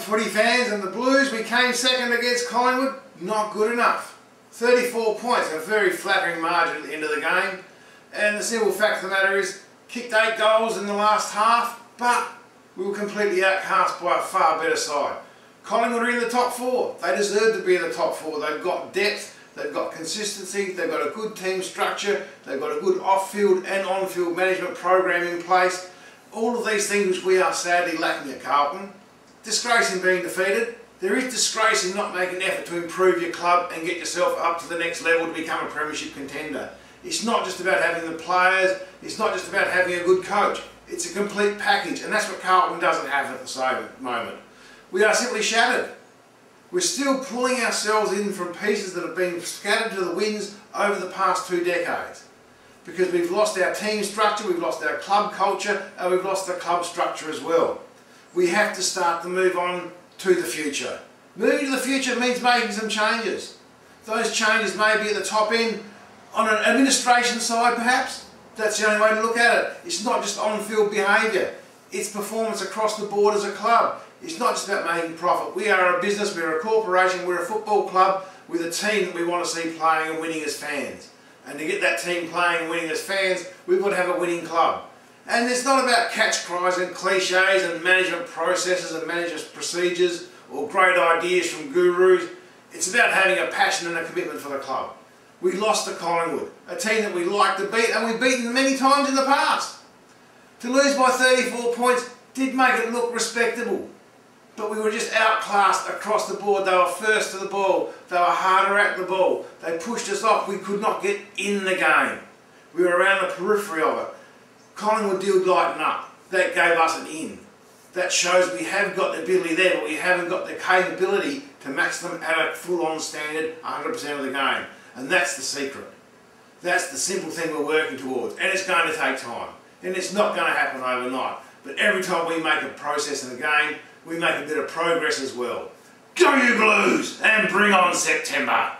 footy fans and the Blues, we came second against Collingwood. Not good enough. 34 points, a very flattering margin at the end of the game. And the simple fact of the matter is, kicked eight goals in the last half, but we were completely outcast by a far better side. Collingwood are in the top four. They deserve to be in the top four. They've got depth, they've got consistency, they've got a good team structure, they've got a good off-field and on-field management program in place. All of these things we are sadly lacking at Carlton. Disgrace in being defeated. There is disgrace in not making an effort to improve your club and get yourself up to the next level to become a premiership contender. It's not just about having the players, it's not just about having a good coach. It's a complete package and that's what Carlton doesn't have at the moment. We are simply shattered. We're still pulling ourselves in from pieces that have been scattered to the winds over the past two decades. Because we've lost our team structure, we've lost our club culture, and we've lost the club structure as well. We have to start to move on to the future. Moving to the future means making some changes. Those changes may be at the top end, on an administration side perhaps. That's the only way to look at it. It's not just on-field behaviour. It's performance across the board as a club. It's not just about making profit. We are a business, we're a corporation, we're a football club with a team that we want to see playing and winning as fans. And to get that team playing and winning as fans, we've got to have a winning club. And it's not about catch cries and cliches and management processes and management procedures or great ideas from gurus. It's about having a passion and a commitment for the club. We lost to Collingwood, a team that we like to beat and we've beaten many times in the past. To lose by 34 points did make it look respectable. But we were just outclassed across the board. They were first to the ball. They were harder at the ball. They pushed us off. We could not get in the game. We were around the periphery of it. Collingwood did lighten up. That gave us an in. That shows we have got the ability there, but we haven't got the capability to match them at a full-on standard 100% of the game. And that's the secret. That's the simple thing we're working towards. And it's going to take time. And it's not going to happen overnight. But every time we make a process in a game, we make a bit of progress as well. Go you Blues and bring on September!